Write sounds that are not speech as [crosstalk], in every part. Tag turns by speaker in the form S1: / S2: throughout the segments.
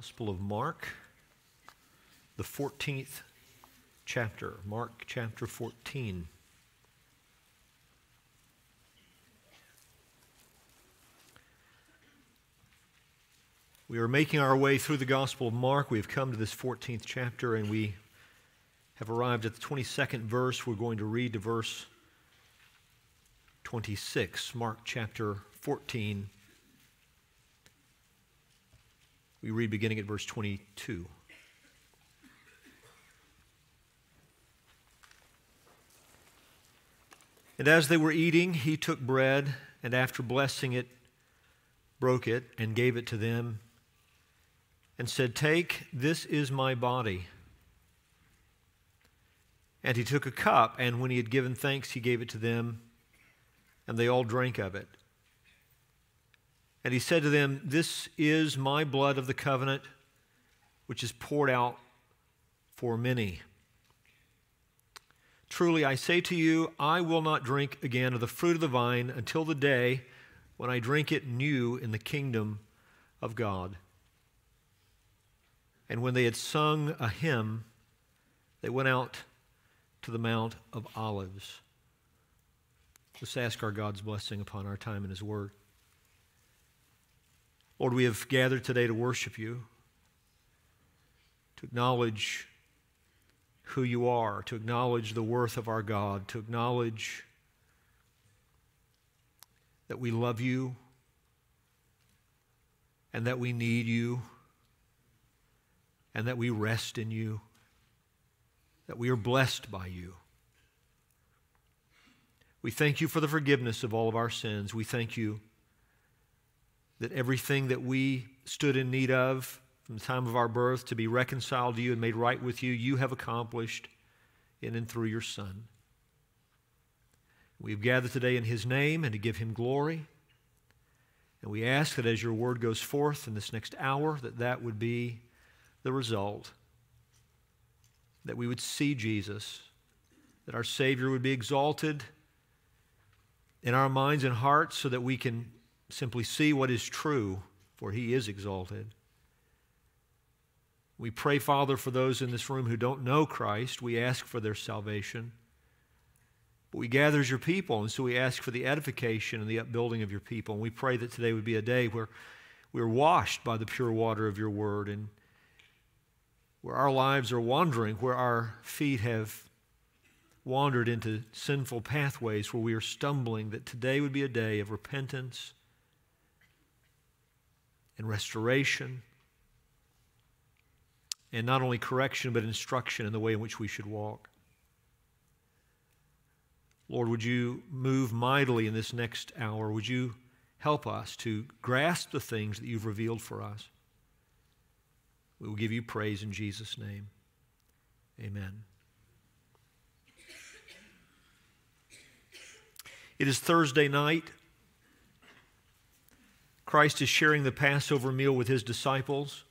S1: Gospel of Mark, the 14th chapter. Mark chapter 14. We are making our way through the Gospel of Mark. We have come to this 14th chapter and we have arrived at the 22nd verse. We're going to read to verse 26. Mark chapter 14 We read beginning at verse 22. And as they were eating, he took bread, and after blessing it, broke it, and gave it to them, and said, Take, this is my body. And he took a cup, and when he had given thanks, he gave it to them, and they all drank of it. And he said to them, This is my blood of the covenant, which is poured out for many. Truly, I say to you, I will not drink again of the fruit of the vine until the day when I drink it new in the kingdom of God. And when they had sung a hymn, they went out to the Mount of Olives. Let's ask our God's blessing upon our time in His Word. Lord, we have gathered today to worship you, to acknowledge who you are, to acknowledge the worth of our God, to acknowledge that we love you and that we need you and that we rest in you, that we are blessed by you. We thank you for the forgiveness of all of our sins. We thank you that everything that we stood in need of from the time of our birth to be reconciled to you and made right with you, you have accomplished in and through your Son. We've gathered today in His name and to give Him glory. And we ask that as your word goes forth in this next hour, that that would be the result. That we would see Jesus, that our Savior would be exalted in our minds and hearts so that we can simply see what is true, for he is exalted. We pray, Father, for those in this room who don't know Christ. We ask for their salvation. But we gather as your people, and so we ask for the edification and the upbuilding of your people. And we pray that today would be a day where we're washed by the pure water of your word and where our lives are wandering, where our feet have wandered into sinful pathways, where we are stumbling, that today would be a day of repentance and restoration, and not only correction, but instruction in the way in which we should walk. Lord, would you move mightily in this next hour? Would you help us to grasp the things that you've revealed for us? We will give you praise in Jesus' name. Amen. It is Thursday night. Christ is sharing the Passover meal with his disciples.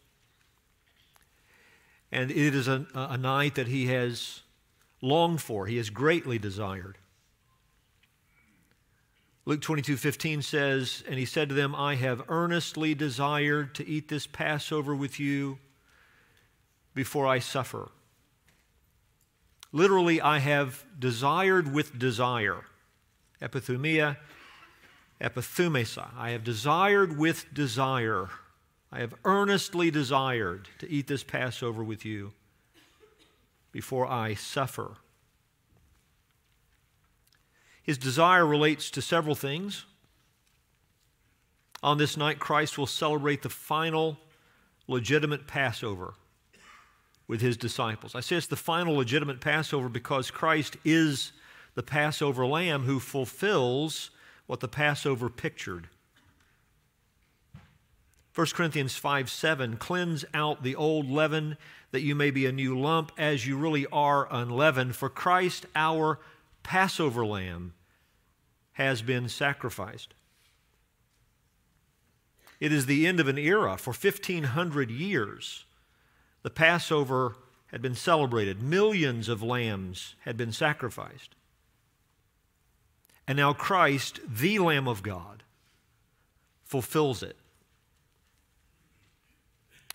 S1: And it is a, a night that he has longed for, he has greatly desired. Luke 22 15 says, And he said to them, I have earnestly desired to eat this Passover with you before I suffer. Literally, I have desired with desire. Epithumia epithumesa. I have desired with desire. I have earnestly desired to eat this Passover with you before I suffer. His desire relates to several things. On this night, Christ will celebrate the final legitimate Passover with his disciples. I say it's the final legitimate Passover because Christ is the Passover lamb who fulfills what the Passover pictured. 1 Corinthians 5 7, cleanse out the old leaven that you may be a new lump as you really are unleavened. For Christ, our Passover lamb, has been sacrificed. It is the end of an era. For 1,500 years, the Passover had been celebrated, millions of lambs had been sacrificed. And now Christ, the Lamb of God, fulfills it.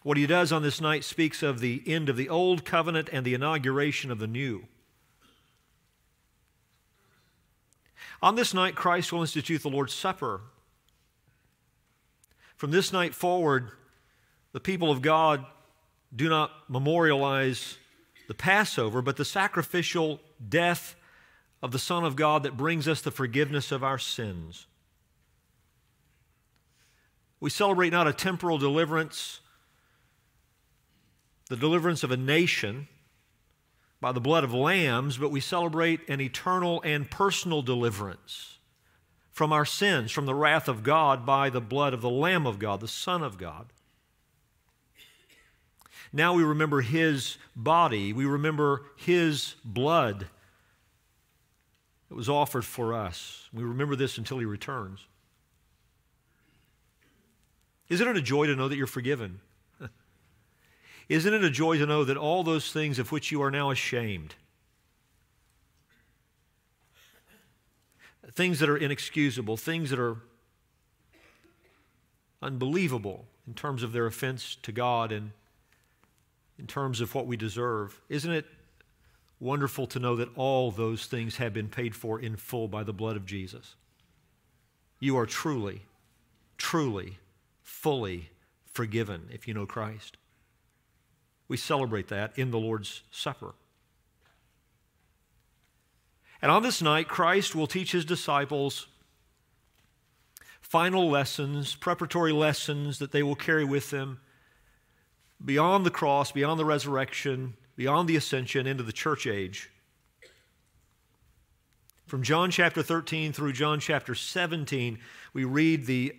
S1: What he does on this night speaks of the end of the old covenant and the inauguration of the new. On this night, Christ will institute the Lord's Supper. From this night forward, the people of God do not memorialize the Passover, but the sacrificial death of the Son of God that brings us the forgiveness of our sins. We celebrate not a temporal deliverance, the deliverance of a nation by the blood of lambs, but we celebrate an eternal and personal deliverance from our sins, from the wrath of God by the blood of the Lamb of God, the Son of God. Now we remember his body, we remember his blood that was offered for us. We remember this until he returns. Isn't it a joy to know that you're forgiven? [laughs] Isn't it a joy to know that all those things of which you are now ashamed, things that are inexcusable, things that are unbelievable in terms of their offense to God and in terms of what we deserve. Isn't it wonderful to know that all those things have been paid for in full by the blood of Jesus? You are truly, truly, fully forgiven if you know Christ. We celebrate that in the Lord's Supper. And on this night, Christ will teach his disciples final lessons, preparatory lessons that they will carry with them beyond the cross, beyond the resurrection, beyond the ascension into the church age. From John chapter 13 through John chapter 17, we read the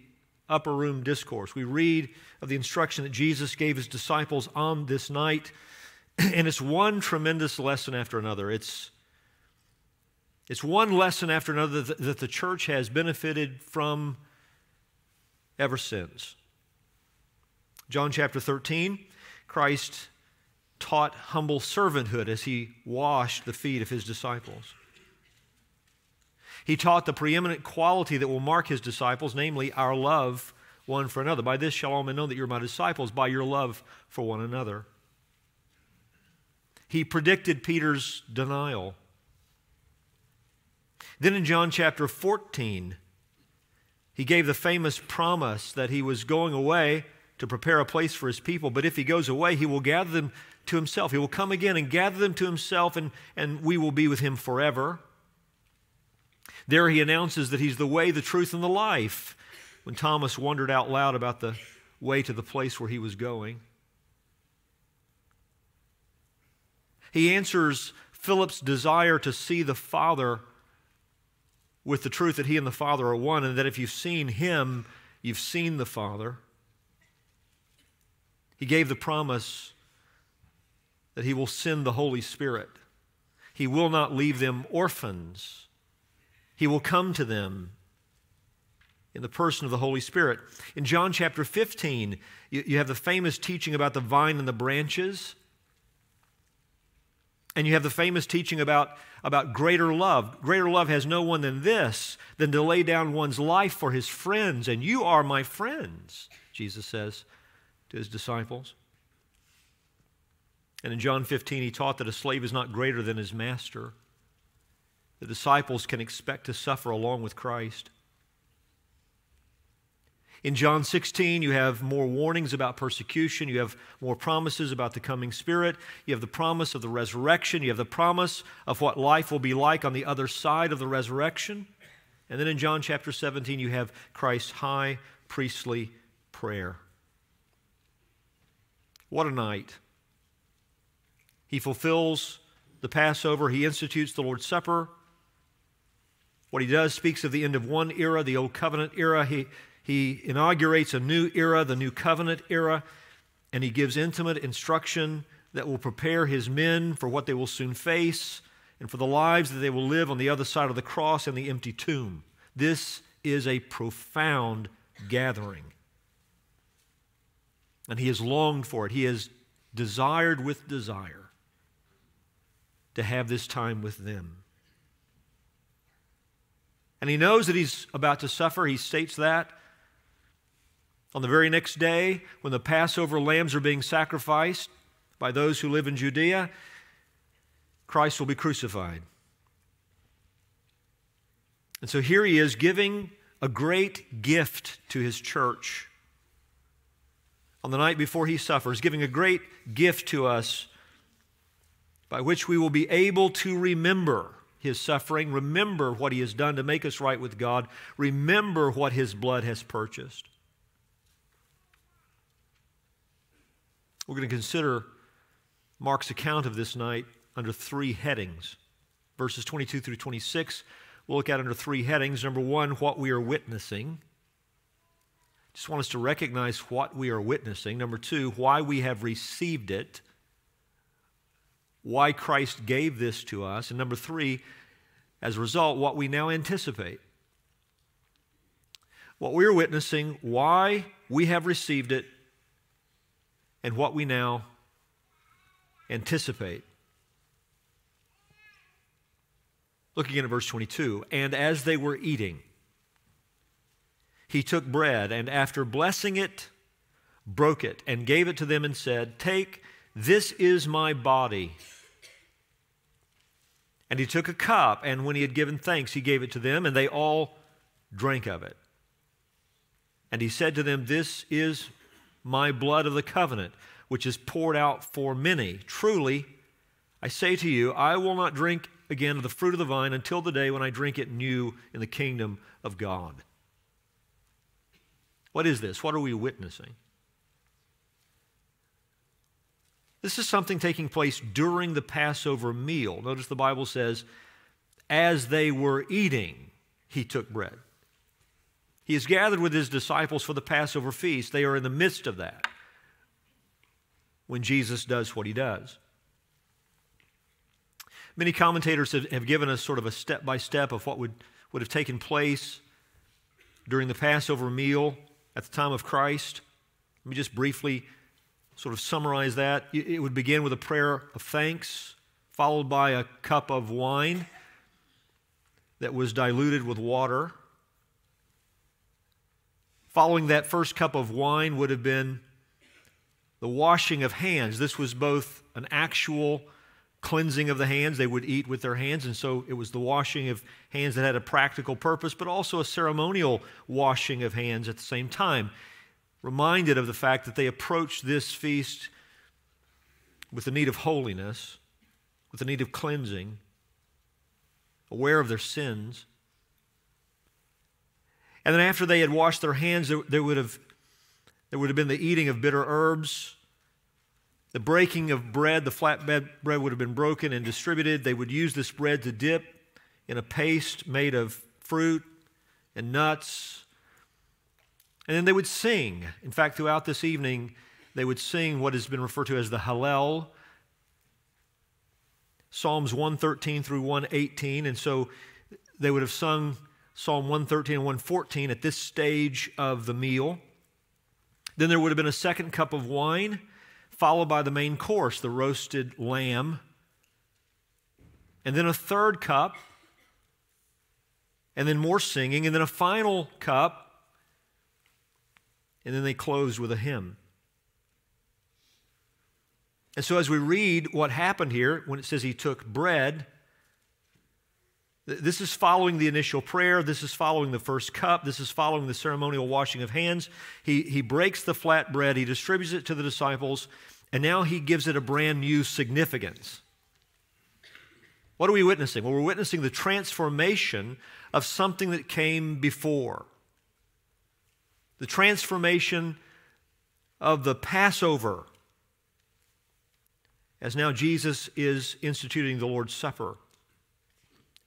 S1: upper room discourse. We read of the instruction that Jesus gave his disciples on this night, [clears throat] and it's one tremendous lesson after another. It's, it's one lesson after another that, that the church has benefited from ever since. John chapter 13, Christ taught humble servanthood as he washed the feet of his disciples. He taught the preeminent quality that will mark his disciples, namely our love one for another. By this shall all men know that you're my disciples, by your love for one another. He predicted Peter's denial. Then in John chapter 14, he gave the famous promise that he was going away to prepare a place for his people. But if he goes away, he will gather them to himself. He will come again and gather them to himself, and, and we will be with him forever. There he announces that he's the way, the truth, and the life. When Thomas wondered out loud about the way to the place where he was going, he answers Philip's desire to see the Father with the truth that he and the Father are one, and that if you've seen him, you've seen the Father. He gave the promise that He will send the Holy Spirit. He will not leave them orphans. He will come to them in the person of the Holy Spirit. In John chapter 15, you, you have the famous teaching about the vine and the branches. And you have the famous teaching about, about greater love. Greater love has no one than this, than to lay down one's life for his friends. And you are my friends, Jesus says to his disciples. And in John 15, he taught that a slave is not greater than his master. The disciples can expect to suffer along with Christ. In John 16, you have more warnings about persecution. You have more promises about the coming Spirit. You have the promise of the resurrection. You have the promise of what life will be like on the other side of the resurrection. And then in John chapter 17, you have Christ's high priestly prayer. What a night. He fulfills the Passover, he institutes the Lord's Supper. What he does speaks of the end of one era, the Old Covenant era. He, he inaugurates a new era, the New Covenant era, and he gives intimate instruction that will prepare his men for what they will soon face and for the lives that they will live on the other side of the cross and the empty tomb. This is a profound gathering. And he has longed for it. He has desired with desire to have this time with them. And he knows that he's about to suffer. He states that On the very next day, when the Passover lambs are being sacrificed by those who live in Judea, Christ will be crucified. And so here he is giving a great gift to his church. On the night before he suffers, giving a great gift to us by which we will be able to remember his suffering, remember what he has done to make us right with God, remember what his blood has purchased. We're going to consider Mark's account of this night under three headings. Verses 22 through 26, we'll look at under three headings. Number one, what we are witnessing. Just want us to recognize what we are witnessing. Number two, why we have received it why Christ gave this to us. And number three, as a result, what we now anticipate. What we are witnessing, why we have received it, and what we now anticipate. Look again at verse 22, and as they were eating, he took bread and after blessing it, broke it and gave it to them and said, Take, this is my body and he took a cup, and when he had given thanks, he gave it to them, and they all drank of it. And he said to them, This is my blood of the covenant, which is poured out for many. Truly, I say to you, I will not drink again of the fruit of the vine until the day when I drink it new in the kingdom of God. What is this? What are we witnessing? This is something taking place during the Passover meal. Notice the Bible says, as they were eating, he took bread. He is gathered with his disciples for the Passover feast. They are in the midst of that when Jesus does what he does. Many commentators have, given us sort of a step by step of what would, would have taken place during the Passover meal at the time of Christ. Let me just briefly sort of summarize that, it would begin with a prayer of thanks, followed by a cup of wine that was diluted with water. Following that first cup of wine would have been the washing of hands. This was both an actual cleansing of the hands, they would eat with their hands, and so it was the washing of hands that had a practical purpose, but also a ceremonial washing of hands at the same time reminded of the fact that they approached this feast with the need of holiness, with the need of cleansing, aware of their sins. And then after they had washed their hands, there would have, there would have been the eating of bitter herbs, the breaking of bread. The flatbread bread would have been broken and distributed. They would use this bread to dip in a paste made of fruit and nuts and then they would sing. In fact, throughout this evening, they would sing what has been referred to as the Hallel, Psalms 113 through 118. And so they would have sung Psalm 113 and 114 at this stage of the meal. Then there would have been a second cup of wine, followed by the main course, the roasted lamb. And then a third cup, and then more singing, and then a final cup and then they closed with a hymn. And so, as we read what happened here, when it says he took bread, this is following the initial prayer. This is following the first cup. This is following the ceremonial washing of hands. He, he breaks the flat bread, he distributes it to the disciples, and now he gives it a brand new significance. What are we witnessing? Well, we're witnessing the transformation of something that came before the transformation of the Passover, as now Jesus is instituting the Lord's Supper.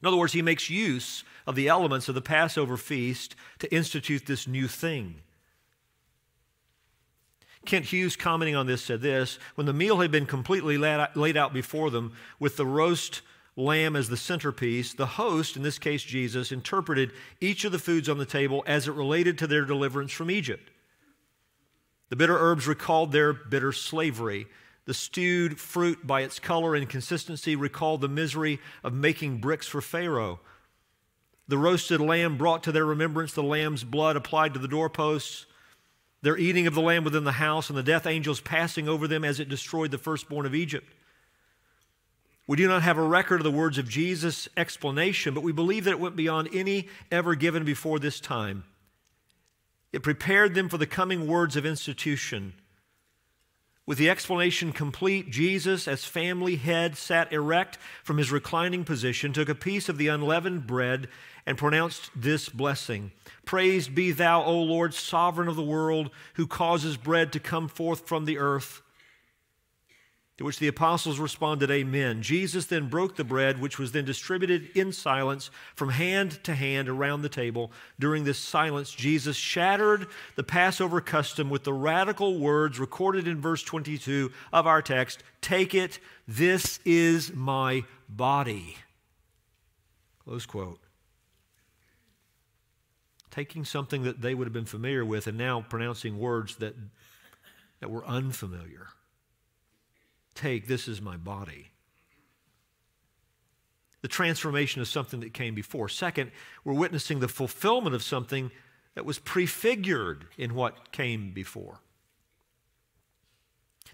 S1: In other words, he makes use of the elements of the Passover feast to institute this new thing. Kent Hughes, commenting on this, said this When the meal had been completely laid out before them, with the roast lamb as the centerpiece, the host, in this case Jesus, interpreted each of the foods on the table as it related to their deliverance from Egypt. The bitter herbs recalled their bitter slavery. The stewed fruit, by its color and consistency, recalled the misery of making bricks for Pharaoh. The roasted lamb brought to their remembrance the lamb's blood applied to the doorposts. their eating of the lamb within the house, and the death angels passing over them as it destroyed the firstborn of Egypt. We do not have a record of the words of Jesus' explanation, but we believe that it went beyond any ever given before this time. It prepared them for the coming words of institution. With the explanation complete, Jesus, as family head, sat erect from his reclining position, took a piece of the unleavened bread, and pronounced this blessing Praised be thou, O Lord, sovereign of the world, who causes bread to come forth from the earth. To which the apostles responded, Amen. Jesus then broke the bread, which was then distributed in silence from hand to hand around the table. During this silence, Jesus shattered the Passover custom with the radical words recorded in verse 22 of our text Take it, this is my body. Close quote taking something that they would have been familiar with and now pronouncing words that, that were unfamiliar. Take, this is my body. The transformation of something that came before. Second, we're witnessing the fulfillment of something that was prefigured in what came before.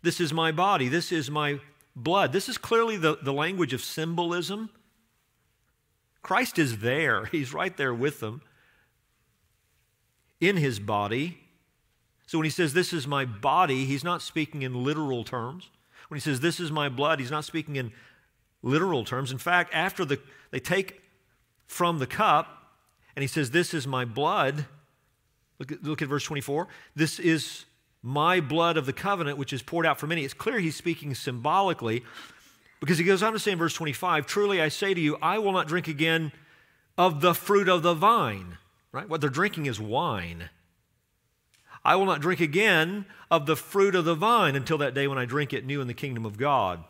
S1: This is my body. This is my blood. This is clearly the, the language of symbolism. Christ is there, [laughs] He's right there with them in his body. So when he says, This is my body, he's not speaking in literal terms. When he says, This is my blood, he's not speaking in literal terms. In fact, after the, they take from the cup and he says, This is my blood, look at, look at verse 24. This is my blood of the covenant, which is poured out for many. It's clear he's speaking symbolically because he goes on to say in verse 25, Truly I say to you, I will not drink again of the fruit of the vine right? What they're drinking is wine. I will not drink again of the fruit of the vine until that day when I drink it new in the kingdom of God.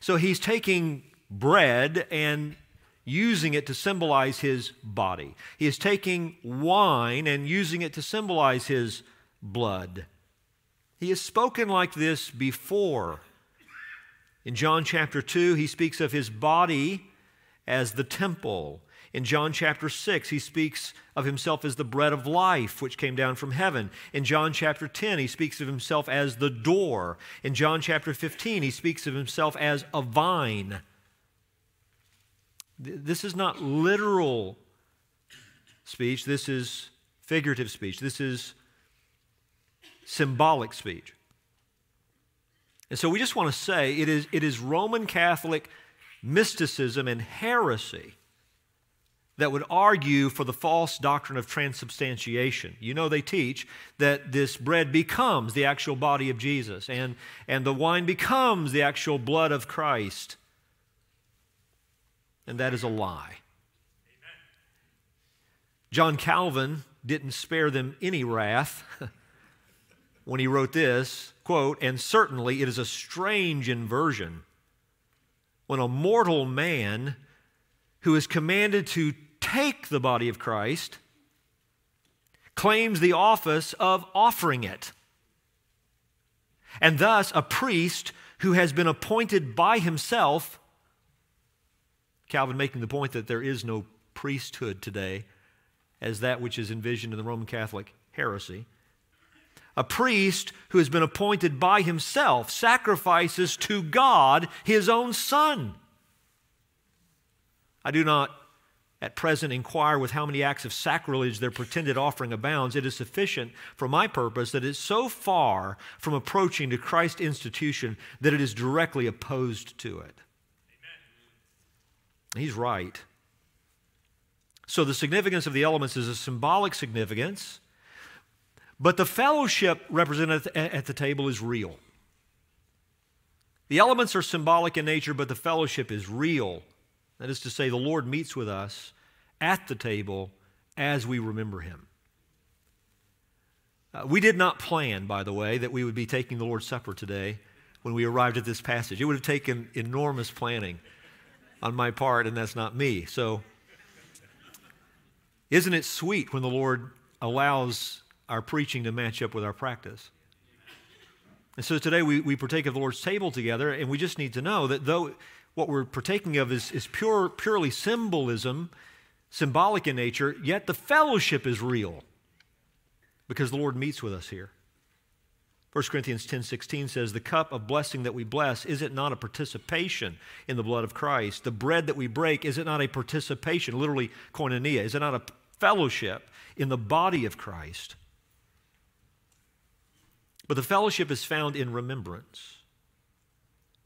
S1: So he's taking bread and using it to symbolize his body. He is taking wine and using it to symbolize his blood. He has spoken like this before. In John chapter 2, he speaks of his body as the temple. In John chapter 6, he speaks of himself as the bread of life, which came down from heaven. In John chapter 10, he speaks of himself as the door. In John chapter 15, he speaks of himself as a vine. This is not literal speech, this is figurative speech. This is symbolic speech. And so we just want to say it is, it is Roman Catholic mysticism and heresy that would argue for the false doctrine of transubstantiation. You know, they teach that this bread becomes the actual body of Jesus and, and the wine becomes the actual blood of Christ. And that is a lie. John Calvin didn't spare them any wrath [laughs] when he wrote this quote, and certainly it is a strange inversion when a mortal man who is commanded to take the body of Christ claims the office of offering it. And thus, a priest who has been appointed by himself, Calvin making the point that there is no priesthood today as that which is envisioned in the Roman Catholic heresy. A priest who has been appointed by himself sacrifices to God his own son. I do not at present inquire with how many acts of sacrilege their pretended offering abounds. It is sufficient for my purpose that it is so far from approaching to Christ's institution that it is directly opposed to it. Amen. He's right. So the significance of the elements is a symbolic significance, but the fellowship represented at the table is real. The elements are symbolic in nature, but the fellowship is real. That is to say, the Lord meets with us at the table as we remember him. Uh, we did not plan, by the way, that we would be taking the Lord's Supper today when we arrived at this passage. It would have taken enormous planning on my part, and that's not me. So, isn't it sweet when the Lord allows our preaching to match up with our practice? And so today we, we partake of the Lord's table together, and we just need to know that though what we're partaking of is, is pure, purely symbolism, symbolic in nature, yet the fellowship is real because the Lord meets with us here. 1 Corinthians 10:16 says the cup of blessing that we bless is it not a participation in the blood of Christ? The bread that we break is it not a participation, literally koinonia, is it not a fellowship in the body of Christ? But the fellowship is found in remembrance.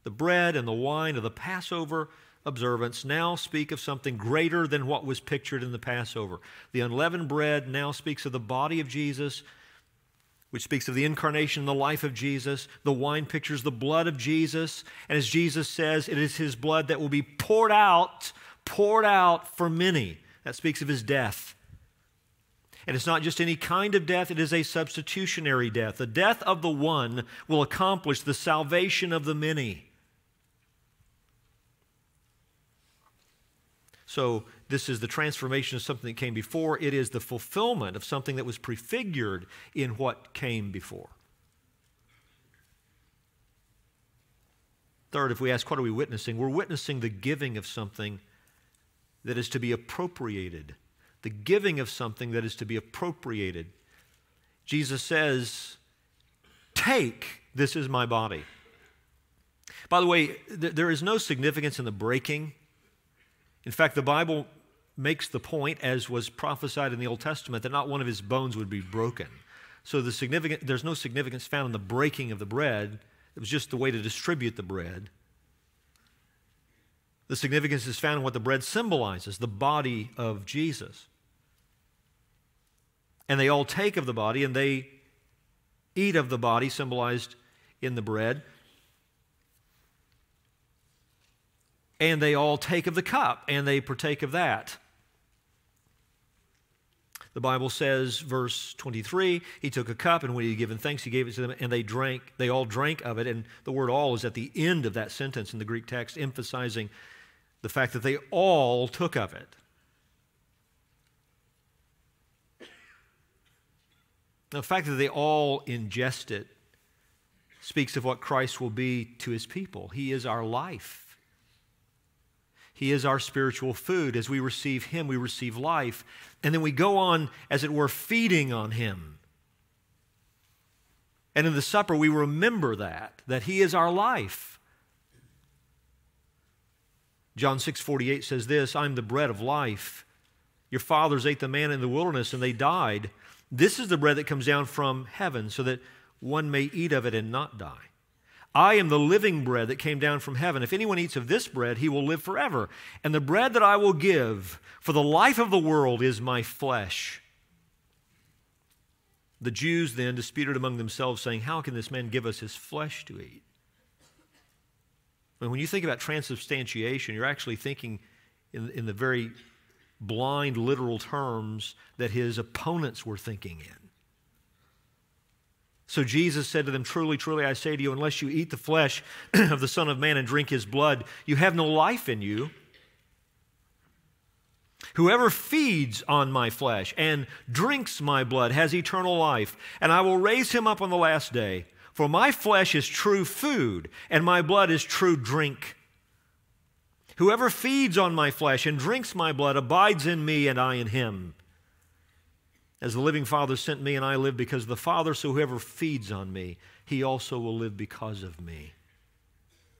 S1: The bread and the wine of the Passover observance now speak of something greater than what was pictured in the Passover. The unleavened bread now speaks of the body of Jesus which speaks of the incarnation and the life of Jesus. The wine pictures the blood of Jesus. And as Jesus says, it is his blood that will be poured out, poured out for many. That speaks of his death. And it's not just any kind of death, it is a substitutionary death. The death of the one will accomplish the salvation of the many. So, this is the transformation of something that came before. It is the fulfillment of something that was prefigured in what came before. Third, if we ask, what are we witnessing? We're witnessing the giving of something that is to be appropriated. The giving of something that is to be appropriated. Jesus says, Take, this is my body. By the way, th- there is no significance in the breaking. In fact, the Bible makes the point, as was prophesied in the Old Testament, that not one of his bones would be broken. So the significant, there's no significance found in the breaking of the bread. It was just the way to distribute the bread. The significance is found in what the bread symbolizes the body of Jesus. And they all take of the body and they eat of the body symbolized in the bread. And they all take of the cup and they partake of that. The Bible says, verse 23, he took a cup, and when he had given thanks, he gave it to them, and they drank, they all drank of it. And the word all is at the end of that sentence in the Greek text, emphasizing the fact that they all took of it. the fact that they all ingest it speaks of what Christ will be to his people. He is our life. He is our spiritual food. As we receive Him, we receive life. And then we go on, as it were, feeding on Him. And in the supper, we remember that, that He is our life. John 6 48 says this I'm the bread of life. Your fathers ate the man in the wilderness and they died. This is the bread that comes down from heaven so that one may eat of it and not die. I am the living bread that came down from heaven. If anyone eats of this bread, he will live forever. And the bread that I will give for the life of the world is my flesh. The Jews then disputed among themselves, saying, How can this man give us his flesh to eat? And when you think about transubstantiation, you're actually thinking in, in the very blind, literal terms that his opponents were thinking in. So Jesus said to them, Truly, truly, I say to you, unless you eat the flesh [clears throat] of the Son of Man and drink his blood, you have no life in you. Whoever feeds on my flesh and drinks my blood has eternal life, and I will raise him up on the last day. For my flesh is true food, and my blood is true drink. Whoever feeds on my flesh and drinks my blood abides in me, and I in him. As the living Father sent me, and I live because of the Father, so whoever feeds on me, he also will live because of me.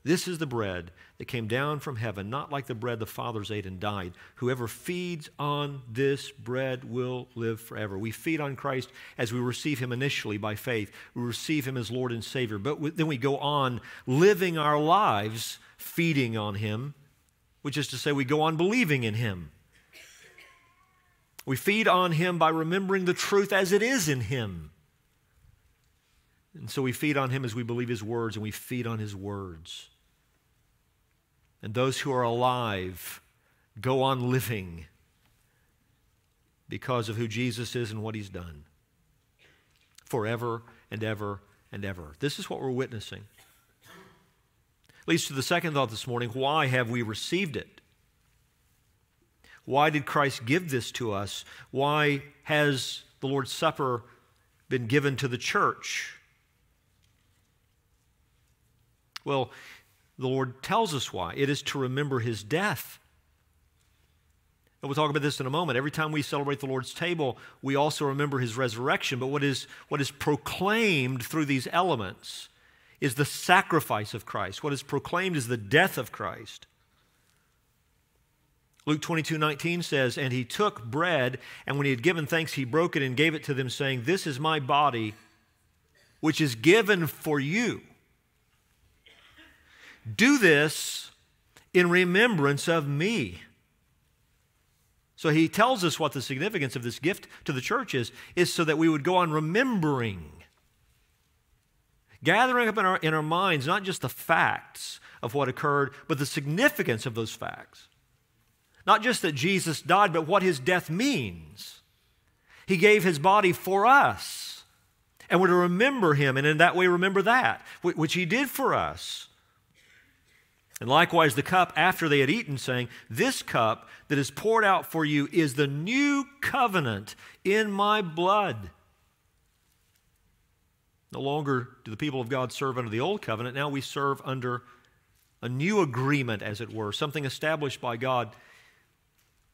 S1: This is the bread that came down from heaven, not like the bread the fathers ate and died. Whoever feeds on this bread will live forever. We feed on Christ as we receive him initially by faith. We receive him as Lord and Savior. But then we go on living our lives feeding on him, which is to say, we go on believing in him. We feed on Him by remembering the truth as it is in Him. And so we feed on Him as we believe His words, and we feed on His words. And those who are alive go on living because of who Jesus is and what He's done forever and ever and ever. This is what we're witnessing. Leads to the second thought this morning why have we received it? Why did Christ give this to us? Why has the Lord's Supper been given to the church? Well, the Lord tells us why. It is to remember his death. And we'll talk about this in a moment. Every time we celebrate the Lord's table, we also remember his resurrection. But what is, what is proclaimed through these elements is the sacrifice of Christ. What is proclaimed is the death of Christ. Luke 22 19 says, And he took bread, and when he had given thanks, he broke it and gave it to them, saying, This is my body, which is given for you. Do this in remembrance of me. So he tells us what the significance of this gift to the church is, is so that we would go on remembering, gathering up in our, in our minds not just the facts of what occurred, but the significance of those facts. Not just that Jesus died, but what his death means. He gave his body for us. And we're to remember him, and in that way remember that, which he did for us. And likewise, the cup after they had eaten, saying, This cup that is poured out for you is the new covenant in my blood. No longer do the people of God serve under the old covenant. Now we serve under a new agreement, as it were, something established by God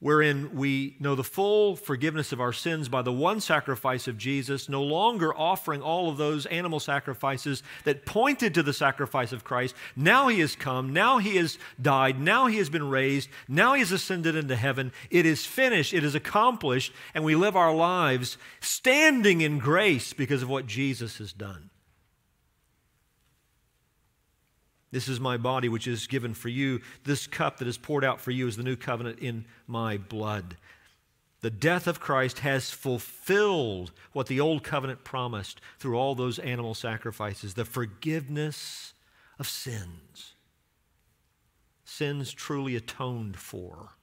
S1: wherein we know the full forgiveness of our sins by the one sacrifice of Jesus, no longer offering all of those animal sacrifices that pointed to the sacrifice of Christ. Now he has come, now he has died, now he has been raised, now he has ascended into heaven. It is finished, it is accomplished, and we live our lives standing in grace because of what Jesus has done. This is my body, which is given for you. This cup that is poured out for you is the new covenant in my blood. The death of Christ has fulfilled what the old covenant promised through all those animal sacrifices the forgiveness of sins. Sins truly atoned for.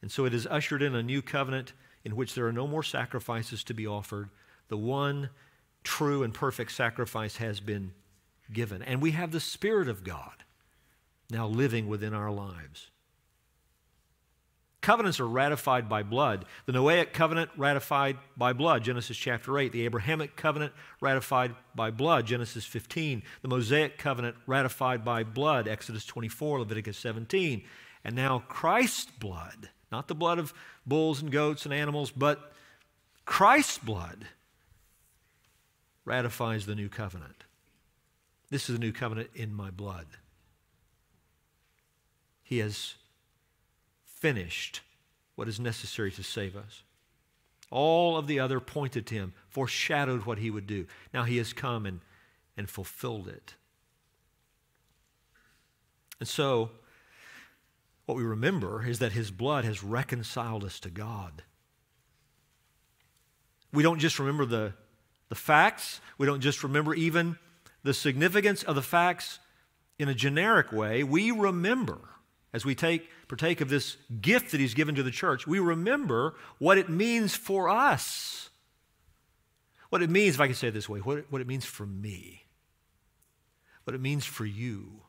S1: And so it has ushered in a new covenant in which there are no more sacrifices to be offered. The one true and perfect sacrifice has been given. And we have the Spirit of God now living within our lives. Covenants are ratified by blood. The Noahic covenant ratified by blood, Genesis chapter 8. The Abrahamic covenant ratified by blood, Genesis 15. The Mosaic covenant ratified by blood, Exodus 24, Leviticus 17. And now Christ's blood, not the blood of bulls and goats and animals, but Christ's blood ratifies the new covenant. This is a new covenant in my blood. He has finished what is necessary to save us. All of the other pointed to him, foreshadowed what he would do. Now he has come and, and fulfilled it. And so, what we remember is that his blood has reconciled us to God. We don't just remember the, the facts, we don't just remember even the significance of the facts in a generic way, we remember, as we take, partake of this gift that He's given to the church, we remember what it means for us. What it means, if I can say it this way, what it, what it means for me, what it means for you.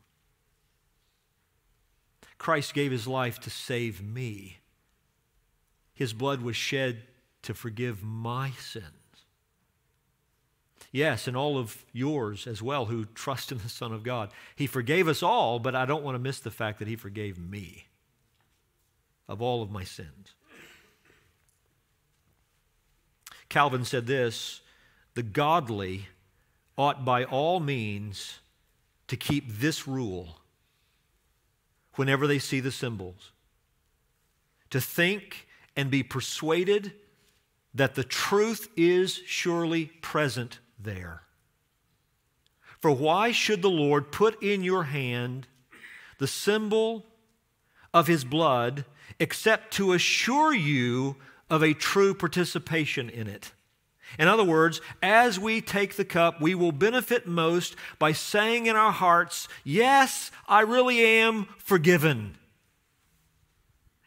S1: Christ gave His life to save me, His blood was shed to forgive my sins. Yes, and all of yours as well who trust in the Son of God. He forgave us all, but I don't want to miss the fact that He forgave me of all of my sins. Calvin said this the godly ought by all means to keep this rule whenever they see the symbols to think and be persuaded that the truth is surely present there. For why should the Lord put in your hand the symbol of his blood except to assure you of a true participation in it? In other words, as we take the cup, we will benefit most by saying in our hearts, Yes, I really am forgiven,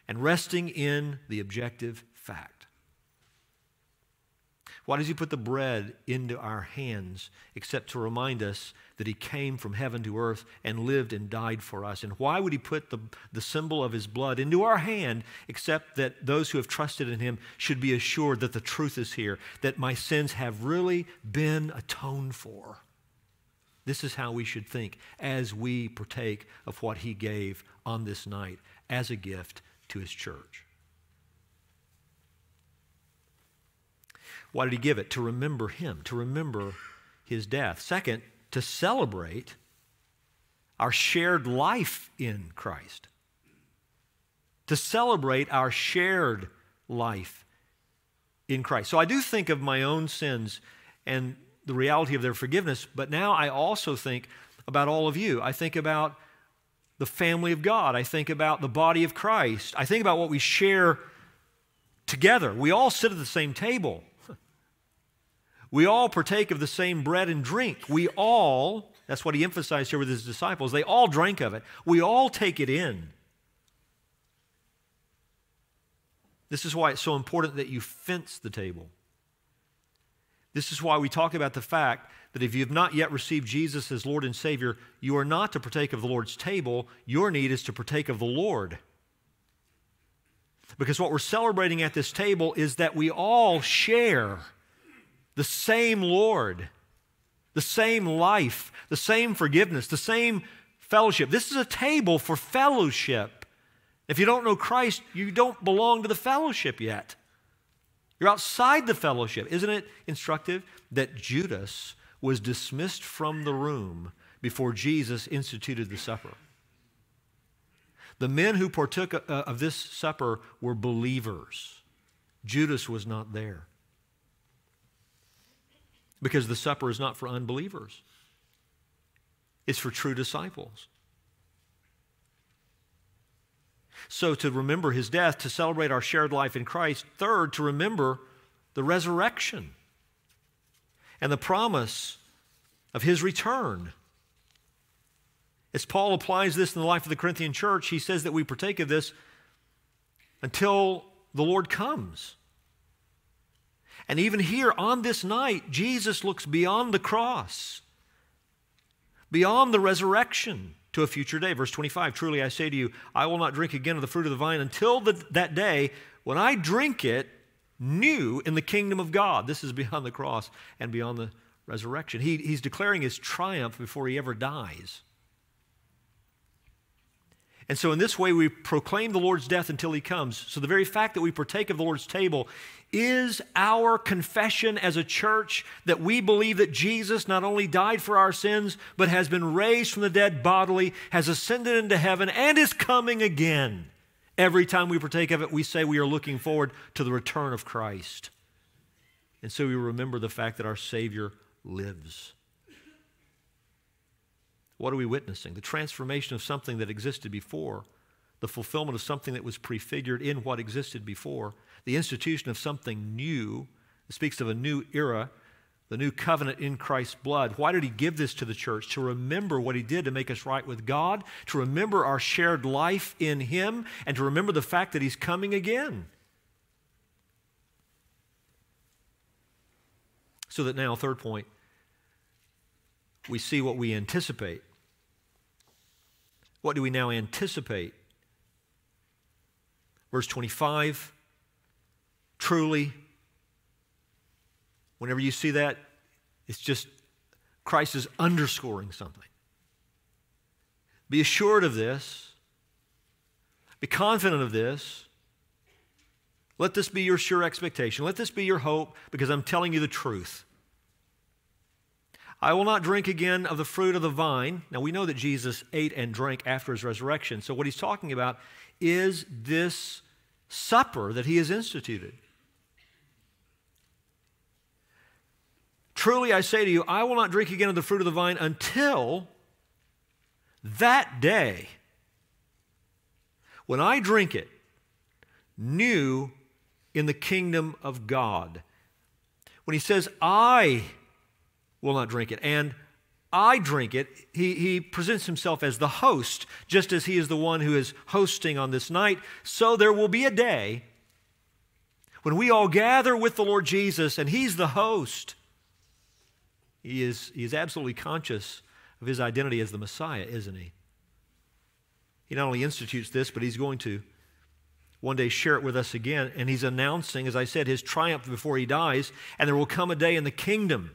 S1: and resting in the objective fact. Why does he put the bread into our hands except to remind us that he came from heaven to earth and lived and died for us? And why would he put the, the symbol of his blood into our hand except that those who have trusted in him should be assured that the truth is here, that my sins have really been atoned for? This is how we should think as we partake of what he gave on this night as a gift to his church. Why did he give it? To remember him, to remember his death. Second, to celebrate our shared life in Christ. To celebrate our shared life in Christ. So I do think of my own sins and the reality of their forgiveness, but now I also think about all of you. I think about the family of God. I think about the body of Christ. I think about what we share together. We all sit at the same table. We all partake of the same bread and drink. We all, that's what he emphasized here with his disciples, they all drank of it. We all take it in. This is why it's so important that you fence the table. This is why we talk about the fact that if you have not yet received Jesus as Lord and Savior, you are not to partake of the Lord's table. Your need is to partake of the Lord. Because what we're celebrating at this table is that we all share the same Lord, the same life, the same forgiveness, the same fellowship. This is a table for fellowship. If you don't know Christ, you don't belong to the fellowship yet. You're outside the fellowship. Isn't it instructive that Judas was dismissed from the room before Jesus instituted the supper? The men who partook uh, of this supper were believers. Judas was not there because the supper is not for unbelievers, it's for true disciples. So, to remember his death, to celebrate our shared life in Christ. Third, to remember the resurrection and the promise of his return. As Paul applies this in the life of the Corinthian church, he says that we partake of this until the Lord comes. And even here on this night, Jesus looks beyond the cross, beyond the resurrection to a future day. Verse 25 Truly I say to you, I will not drink again of the fruit of the vine until the, that day when I drink it new in the kingdom of God. This is beyond the cross and beyond the resurrection. He, he's declaring his triumph before he ever dies. And so, in this way, we proclaim the Lord's death until he comes. So, the very fact that we partake of the Lord's table is our confession as a church that we believe that Jesus not only died for our sins, but has been raised from the dead bodily, has ascended into heaven, and is coming again. Every time we partake of it, we say we are looking forward to the return of Christ. And so we remember the fact that our Savior lives. What are we witnessing? The transformation of something that existed before, the fulfillment of something that was prefigured in what existed before, the institution of something new. It speaks of a new era, the new covenant in Christ's blood. Why did he give this to the church? To remember what he did to make us right with God, to remember our shared life in him, and to remember the fact that he's coming again. So that now, third point, we see what we anticipate. What do we now anticipate? Verse 25 truly, whenever you see that, it's just Christ is underscoring something. Be assured of this. Be confident of this. Let this be your sure expectation. Let this be your hope because I'm telling you the truth. I will not drink again of the fruit of the vine. Now, we know that Jesus ate and drank after his resurrection. So, what he's talking about is this supper that he has instituted. Truly, I say to you, I will not drink again of the fruit of the vine until that day when I drink it new in the kingdom of God. When he says, I will not drink it. And I drink it. He, he presents himself as the host, just as he is the one who is hosting on this night. So there will be a day when we all gather with the Lord Jesus and he's the host. He is, he is absolutely conscious of his identity as the Messiah, isn't he? He not only institutes this, but he's going to one day share it with us again. And he's announcing, as I said, his triumph before he dies. And there will come a day in the kingdom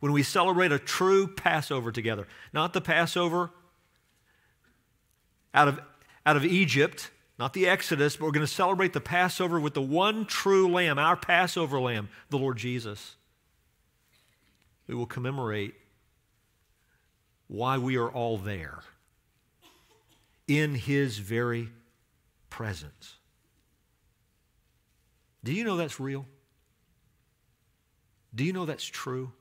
S1: when we celebrate a true Passover together. Not the Passover out of, out of Egypt not the Exodus, but we're going to celebrate the Passover with the one true Lamb, our Passover Lamb, the Lord Jesus. We will commemorate why we are all there in His very presence. Do you know that's real? Do you know that's true?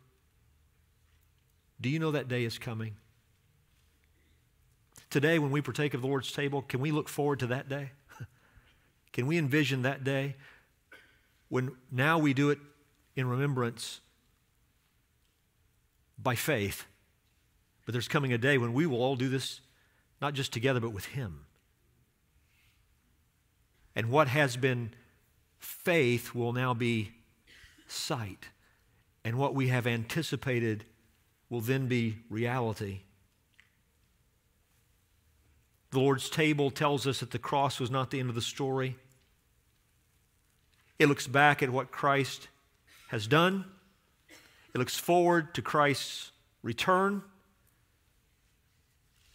S1: Do you know that day is coming? Today, when we partake of the Lord's table, can we look forward to that day? [laughs] can we envision that day when now we do it in remembrance by faith? But there's coming a day when we will all do this not just together, but with Him. And what has been faith will now be sight. And what we have anticipated will then be reality. The Lord's table tells us that the cross was not the end of the story. It looks back at what Christ has done, it looks forward to Christ's return,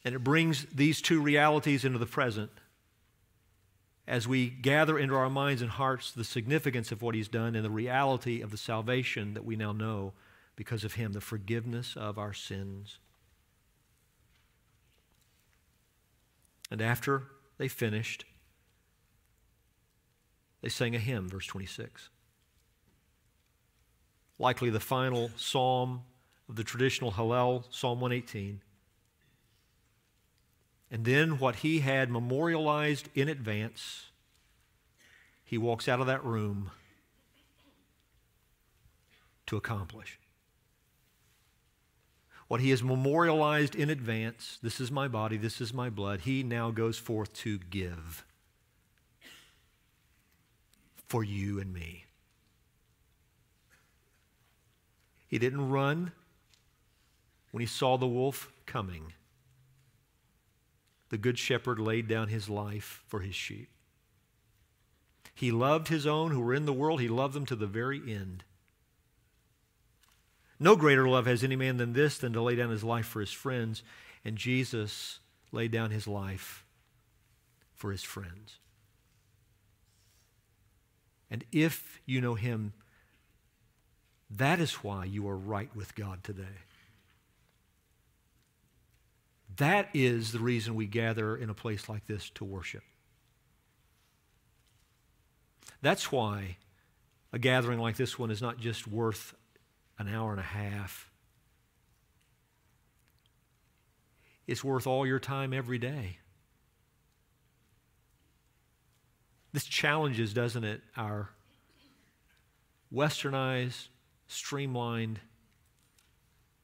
S1: and it brings these two realities into the present as we gather into our minds and hearts the significance of what He's done and the reality of the salvation that we now know because of Him, the forgiveness of our sins. And after they finished, they sang a hymn, verse 26. Likely the final psalm of the traditional Hallel, Psalm 118. And then what he had memorialized in advance, he walks out of that room to accomplish. What he has memorialized in advance, this is my body, this is my blood, he now goes forth to give for you and me. He didn't run when he saw the wolf coming the Good Shepherd laid down his life for his sheep. He loved his own who were in the world, he loved them to the very end. No greater love has any man than this than to lay down his life for his friends, and Jesus laid down his life for his friends. And if you know him, that is why you are right with God today. That is the reason we gather in a place like this to worship. That's why a gathering like this one is not just worth an hour and a half, it's worth all your time every day. This challenges, doesn't it, our westernized, streamlined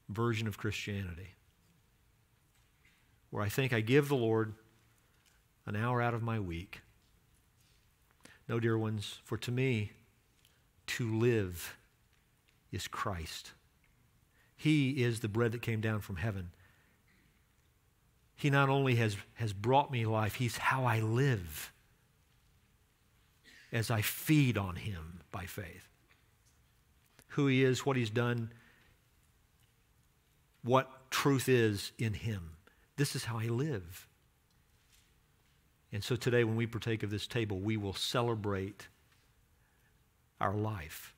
S1: version of Christianity where I think I give the Lord an hour out of my week. No, dear ones, for to me, to live is Christ. He is the bread that came down from heaven. He not only has, has brought me life, He's how I live as I feed on Him by faith. Who He is, what He's done, what truth is in Him. This is how I live. And so today, when we partake of this table, we will celebrate our life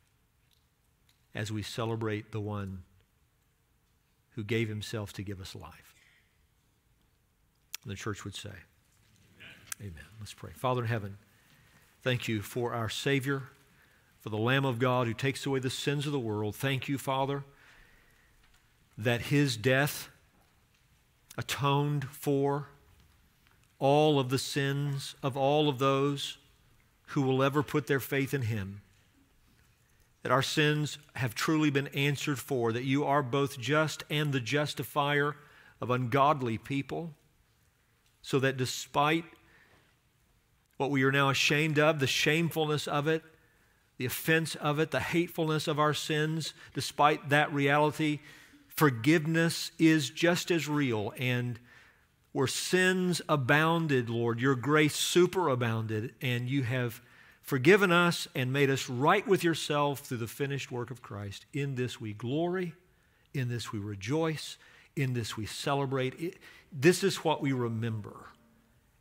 S1: as we celebrate the one who gave himself to give us life. the church would say, Amen. Amen. Let's pray. Father in heaven, thank you for our Savior, for the Lamb of God who takes away the sins of the world. Thank you, Father, that his death atoned for all of the sins of all of those who will ever put their faith in Him. That our sins have truly been answered for, that you are both just and the justifier of ungodly people, so that despite what we are now ashamed of, the shamefulness of it, the offense of it, the hatefulness of our sins, despite that reality, forgiveness is just as real. And where sins abounded, Lord, your grace superabounded, and you have forgiven us and made us right with yourself through the finished work of Christ. In this we glory, in this we rejoice, in this we celebrate. It, this is what we remember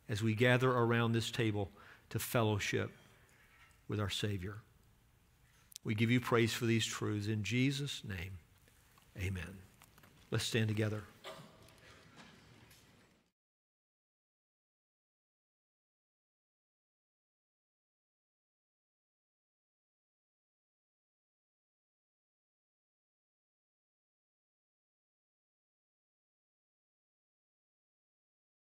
S1: as we gather around this table to fellowship with our Savior. We give you praise for these truths. In Jesus' name, amen. Let's stand together.